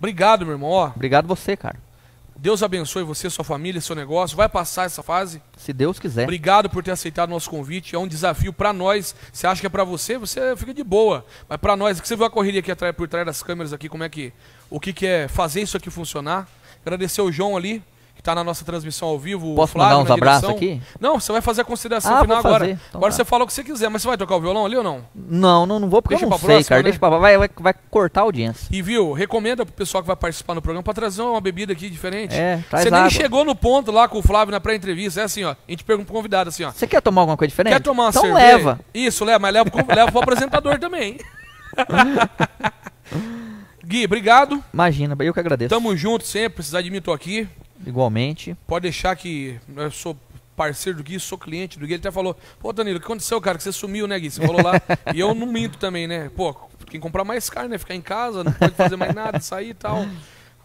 Obrigado, meu irmão. Ó, Obrigado você, cara. Deus abençoe você, sua família, seu negócio. Vai passar essa fase. Se Deus quiser. Obrigado por ter aceitado o nosso convite. É um desafio pra nós. Você acha que é pra você? Você fica de boa. Mas pra nós, que você viu a correria aqui atrás, por trás das câmeras aqui, como é que o que, que é fazer isso aqui funcionar. Agradecer o João ali, que tá na nossa transmissão ao vivo. Posso Flávio mandar uns abraços aqui? Não, você vai fazer a consideração Ah, final agora. Então agora tá. você fala o que você quiser, mas você vai tocar o violão ali ou não? Não, não, não vou porque Deixa eu não pra sei, próxima, cara. né? Deixa pra vai, vai, vai cortar a audiência. E viu, recomenda pro pessoal que vai participar no programa pra trazer uma bebida aqui diferente. É, traz Você nem água. chegou no ponto lá com o Flávio na pré-entrevista. É assim, ó. A gente pergunta pro convidado assim, ó. Você quer tomar alguma coisa diferente? Quer tomar uma então cerveja? leva. Isso, leva, mas leva, pro- leva pro apresentador também. Gui, obrigado. Imagina, eu que agradeço. Tamo junto sempre. Precisar de mim, tô aqui. Igualmente. Pode deixar que eu sou parceiro do Gui, sou cliente do Gui. Ele até falou: Pô, Danilo, o que aconteceu, cara? Que você sumiu, né, Gui? Você falou lá. e eu não minto também, né? Pô, quem comprar mais carne, né? Ficar em casa, não pode fazer mais nada, sair e tal.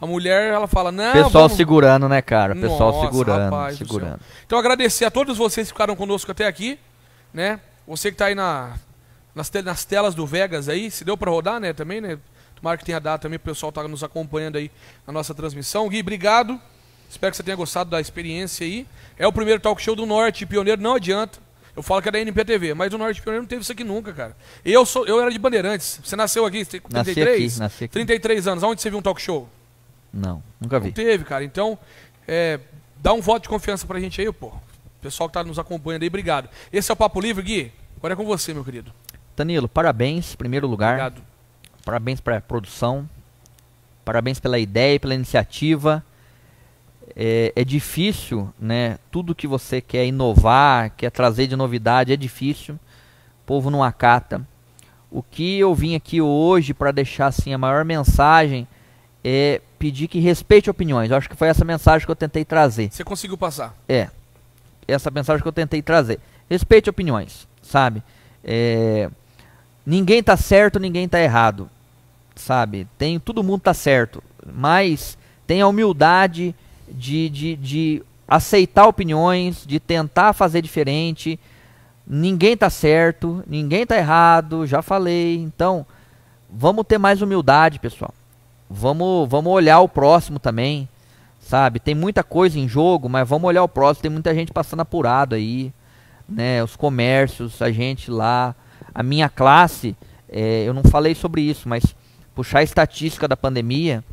A mulher, ela fala: Não, Pessoal vamos... segurando, né, cara? Pessoal Nossa, segurando, rapaz do segurando. Então agradecer a todos vocês que ficaram conosco até aqui, né? Você que tá aí na, nas, te- nas telas do Vegas aí, se deu pra rodar, né, também, né? Tomara que tenha dado também, o pessoal tá nos acompanhando aí na nossa transmissão. Gui, obrigado. Espero que você tenha gostado da experiência aí. É o primeiro talk show do Norte, pioneiro, não adianta. Eu falo que é da NPTV, mas o Norte Pioneiro não teve isso aqui nunca, cara. Eu sou, eu era de Bandeirantes. Você nasceu aqui, você tem Nasci 33? aqui, nasci aqui. 33 anos. Aonde você viu um talk show? Não, nunca Não vi. teve, cara. Então, é, dá um voto de confiança pra gente aí, pô. Pessoal que tá nos acompanhando aí, obrigado. Esse é o Papo Livre, Gui. Agora é com você, meu querido. Danilo, parabéns, em primeiro lugar. Obrigado. Parabéns para a produção. Parabéns pela ideia, pela iniciativa. É, é difícil, né? Tudo que você quer inovar, quer trazer de novidade, é difícil. O povo não acata. O que eu vim aqui hoje para deixar assim a maior mensagem é pedir que respeite opiniões. Eu acho que foi essa mensagem que eu tentei trazer. Você conseguiu passar. É. Essa mensagem que eu tentei trazer. Respeite opiniões, sabe? É, ninguém tá certo, ninguém tá errado, sabe? Tem, todo mundo tá certo, mas tem a humildade de, de, de aceitar opiniões, de tentar fazer diferente. Ninguém tá certo, ninguém tá errado, já falei. Então, vamos ter mais humildade, pessoal. Vamos, vamos olhar o próximo também, sabe? Tem muita coisa em jogo, mas vamos olhar o próximo. Tem muita gente passando apurado aí, né? Os comércios, a gente lá, a minha classe. é, eu não falei sobre isso, mas puxar a estatística da pandemia,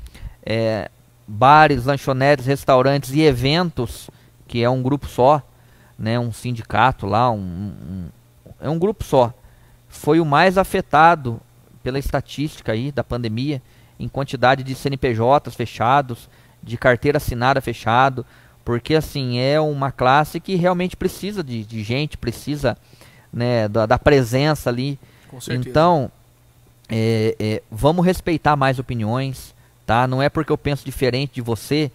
é, bares, lanchonetes, restaurantes e eventos, que é um grupo só, né? Um sindicato lá, um, um- é um grupo só. Foi o mais afetado pela estatística aí da pandemia em quantidade de CNPJs fechados, de carteira assinada fechado, porque assim é uma classe que realmente precisa de, de gente, precisa né, da, da presença ali. Com certeza. Então, é, é, vamos respeitar mais opiniões, tá? Não é porque eu penso diferente de você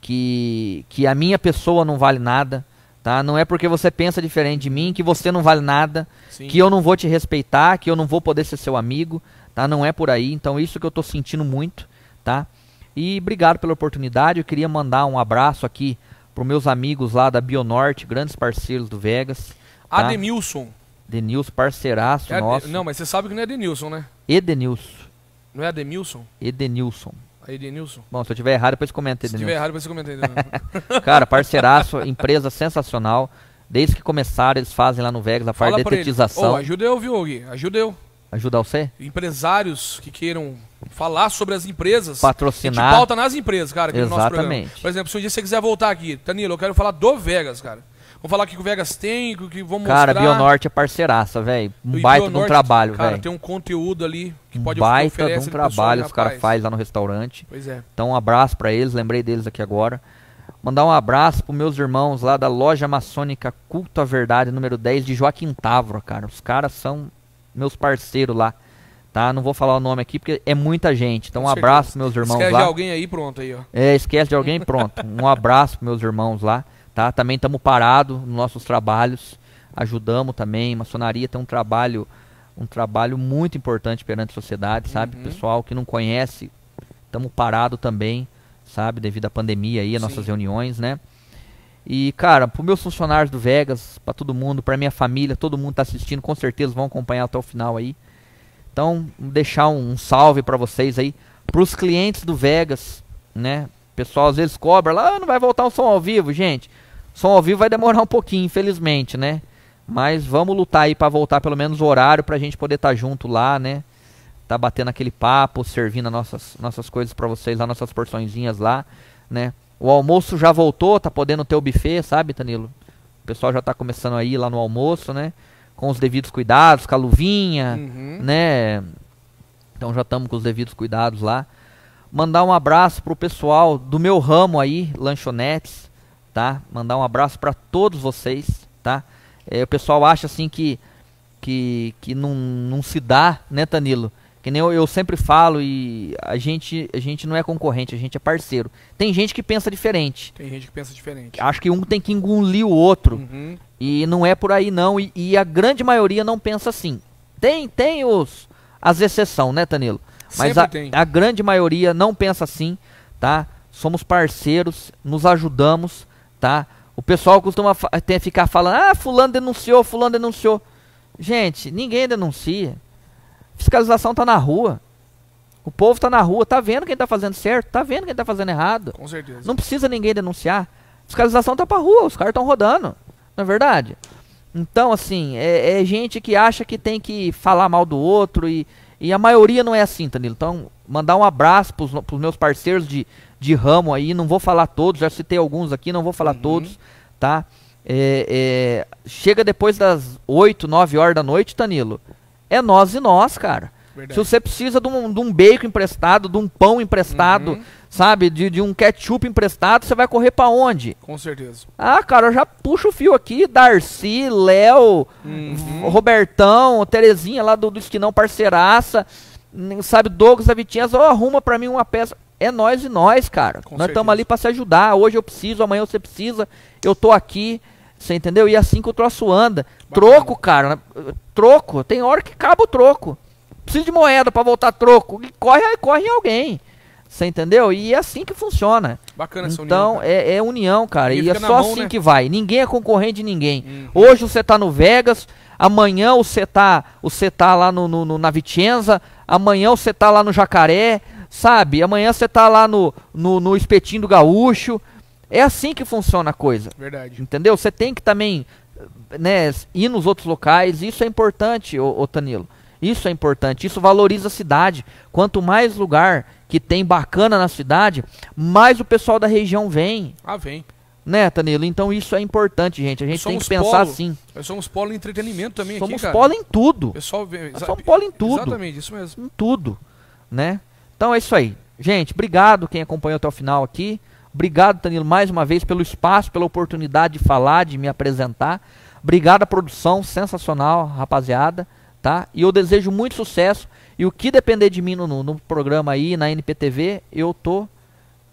que, que a minha pessoa não vale nada, tá? Não é porque você pensa diferente de mim que você não vale nada, Sim. que eu não vou te respeitar, que eu não vou poder ser seu amigo, tá? Não é por aí. Então isso que eu tô sentindo muito, tá? E obrigado pela oportunidade. Eu queria mandar um abraço aqui para meus amigos lá da Bionorte, grandes parceiros do Vegas. Tá? Ademilson. Denilson, parceiraço É nosso. Não, mas você sabe que não é Denilson, né? Edenilson. Não é Ademilson? Edenilson. Edenilson? Bom, se eu tiver errado, depois comenta, Se tiver errado, você comenta aí. Cara, parceiraço, empresa sensacional. Desde que começaram, eles fazem lá no Vegas a parte de detetização. Ô, ajuda eu, viu, Gui? Ajuda eu. Ajudar você? Empresários que queiram falar sobre as empresas. A Patrocinar. pauta nas empresas, cara, aqui no nosso programa. Exatamente. Por exemplo, se um dia você quiser voltar aqui, Danilo, eu quero falar do Vegas, cara. Vamos falar o que o Vegas tem, o que vamos Cara, mostrar. Bionorte é parceiraça, velho. Um E baita de um trabalho, Cara, velho. tem um conteúdo ali que Um pode baita de oferece um pro pessoal, trabalho né, os caras fazem lá no restaurante. Pois é. Então, um abraço pra eles, lembrei deles aqui agora. Mandar um abraço pros meus irmãos lá da loja maçônica Culto à Verdade, número 10, de Joaquim Távora, cara. Os caras são meus parceiros lá, tá? Não vou falar o nome aqui porque é muita gente. Então, um abraço pros meus irmãos Esquece lá. de alguém aí, pronto aí, ó. É, esquece de alguém, pronto. Um abraço pros meus irmãos lá, tá? Também estamos parados nos nossos trabalhos, ajudamos também. Maçonaria tem um trabalho, um trabalho muito importante perante a sociedade, sabe? Uhum. Pessoal que não conhece, estamos parados também, sabe? Devido à pandemia aí, as Sim. nossas reuniões, né? E, cara, para meus funcionários do Vegas, para todo mundo, para minha família, todo mundo tá assistindo, com certeza vão acompanhar até o final aí. Então, deixar um, um salve para vocês aí. Pros clientes do Vegas, né? O pessoal às vezes cobra lá, ah, não vai voltar um som ao vivo, gente. Som ao vivo vai demorar um pouquinho, infelizmente, né? Mas vamos lutar aí para voltar pelo menos o horário pra gente poder estar tá junto lá, né? Tá batendo aquele papo, servindo as nossas, nossas coisas para vocês lá, nossas porçõezinhas lá, né? O almoço já voltou, tá podendo ter o buffet, sabe, Danilo? O pessoal já tá começando aí lá no almoço, né? Com os devidos cuidados, com a luvinha, uhum. né? Então já estamos com os devidos cuidados lá. Mandar um abraço pro pessoal do meu ramo aí, lanchonetes, tá? Mandar um abraço para todos vocês, tá? É, o pessoal acha assim que que, que não, não se dá, né, Tanilo? Que nem eu, eu, sempre falo e a gente, a gente não é concorrente, a gente é parceiro. Tem gente que pensa diferente. Tem gente que pensa diferente. Acho que um tem que engolir o outro. Uhum. E não é por aí não. E, e, a grande maioria não pensa assim. Tem, tem os, as exceções, né, Tanilo? Mas a, a, grande maioria não pensa assim, tá? Somos parceiros, nos ajudamos, tá? O pessoal costuma ter, ficar falando, ah, fulano denunciou, fulano denunciou. Gente, ninguém denuncia. Fiscalização tá na rua. O povo tá na rua, tá vendo quem tá fazendo certo, tá vendo quem tá fazendo errado. Com certeza. Não precisa ninguém denunciar. Fiscalização tá pra rua, os caras estão rodando. Não é verdade? Então, assim, é, é, gente que acha que tem que falar mal do outro e, e a maioria não é assim, Danilo. Então, mandar um abraço pros, pros meus parceiros de, de ramo aí. Não vou falar todos, já citei alguns aqui, não vou falar uhum. todos, tá? É, é, chega depois das 8, 9 horas da noite, Danilo é nós e nós, cara. Verdade. Se você precisa de um, de um bacon emprestado, de um pão emprestado, uhum. sabe, de, de um ketchup emprestado, você vai correr para onde? Com certeza. Ah, cara, eu já puxo o fio aqui, Darcy, Léo, uhum. Robertão, Terezinha lá do, do Esquinão Parceiraça, sabe, Douglas Avitinhas, ou arruma para mim uma peça. É nós e nós, cara. Com nós estamos ali para se ajudar. Hoje eu preciso, amanhã você precisa, eu tô aqui. Você entendeu? E assim que o troço anda. Bacana. Troco, cara. Troco. Tem hora que acaba o troco. Precisa de moeda para voltar troco. E corre, corre em alguém. Você entendeu? E é assim que funciona. Bacana essa então, união. Então, é, é, união, cara. e é só mão, assim né? que vai. Ninguém é concorrente de ninguém. Uhum. Hoje você tá no Vegas, amanhã você tá, você tá lá no, no, no, na Vicenza, amanhã você tá lá no Jacaré, sabe? Amanhã você tá lá no, no, no Espetinho do Gaúcho. É assim que funciona a coisa. Verdade. Entendeu? Você tem que também né, ir nos outros locais. Isso é importante, ô, ô, Tanilo. Isso é importante. Isso valoriza a cidade. Quanto mais lugar que tem bacana na cidade, mais o pessoal da região vem. Ah, vem. Né, Tanilo? Então isso é importante, gente. A gente tem que pensar polo, assim. Nós somos polo em entretenimento também somos aqui, polo em tudo. Pessoal nós somos polo em tudo. Exatamente, isso mesmo. Em tudo, né? Então é isso aí. Gente, obrigado quem acompanhou até o final aqui. Obrigado, Danilo, mais uma vez pelo espaço, pela oportunidade de falar, de me apresentar. Obrigado à produção, sensacional, rapaziada, tá? E eu desejo muito sucesso. E o que depender de mim no, no programa aí, na NPTV, eu tô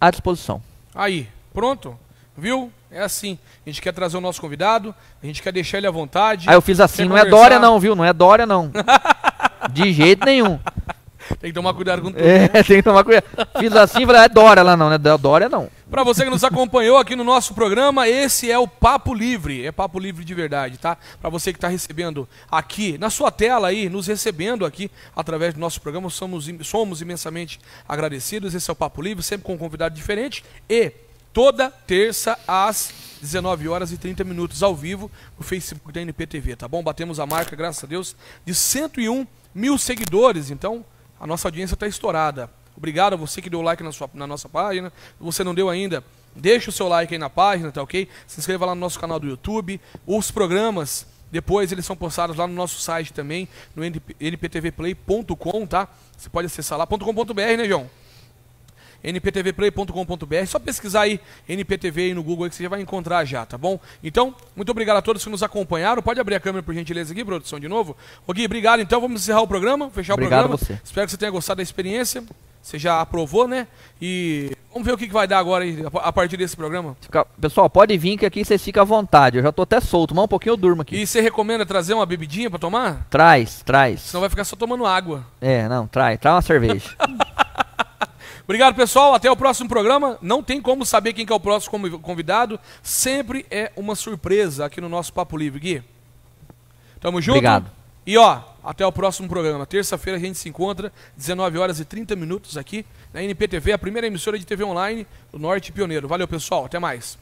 à disposição. Aí, pronto. Viu? É assim. A gente quer trazer o nosso convidado, a gente quer deixar ele à vontade. Aí eu fiz assim, não é conversar. é Dória não, viu? Não é Dória não. de jeito nenhum. Tem que tomar cuidado com tudo. É, né? tem que tomar cuidado. Fiz assim e falei, é Dória lá não, né? Dória não. Para você que nos acompanhou aqui no nosso programa, esse é o Papo Livre. É Papo Livre de verdade, tá? Para você que está recebendo aqui, na sua tela aí, nos recebendo aqui através do nosso programa, somos, somos imensamente agradecidos. Esse é o Papo Livre, sempre com um convidado diferente. E toda terça às 19 horas e 30 minutos ao vivo no Facebook da NPTV, tá bom? Batemos a marca, graças a Deus, de 101 mil seguidores. Então, a nossa audiência está estourada. Obrigado a você que deu like na, sua, na nossa página. Se você não deu ainda, deixa o seu like aí na página, tá ok? Se inscreva lá no nosso canal do YouTube. Os programas, depois eles são postados lá no nosso site também, no nptvplay.com, tá? Você pode acessar lá, .com.br, né, João? nptvplay.com.br. Só pesquisar aí NPTV aí no Google aí que você já vai encontrar já, tá bom? Então, muito obrigado a todos que nos acompanharam. Pode abrir a câmera por gentileza aqui, produção, de novo. Ô Gui, obrigado então. Vamos encerrar o programa, fechar obrigado o programa. Você. Espero que você tenha gostado da experiência. Você já aprovou, né? E vamos ver o que, vai dar agora aí, a partir desse programa. Pessoal, pode vir que aqui vocês ficam à vontade. Eu já tô até solto, mas um pouquinho eu durmo aqui. E você recomenda trazer uma bebidinha para tomar? Traz, traz. Senão vai ficar só tomando água. É, não, traz. Traz uma cerveja. Obrigado, pessoal. Até o próximo programa. Não tem como saber quem que é o próximo convidado. Sempre é uma surpresa aqui no nosso Papo Livre, Gui. Tamo junto. Obrigado. E ó, Até o próximo programa. Terça-feira a gente se encontra, 19 horas e 30 minutos aqui na NPTV, a primeira emissora de TV online do Norte Pioneiro. Valeu, pessoal. Até mais.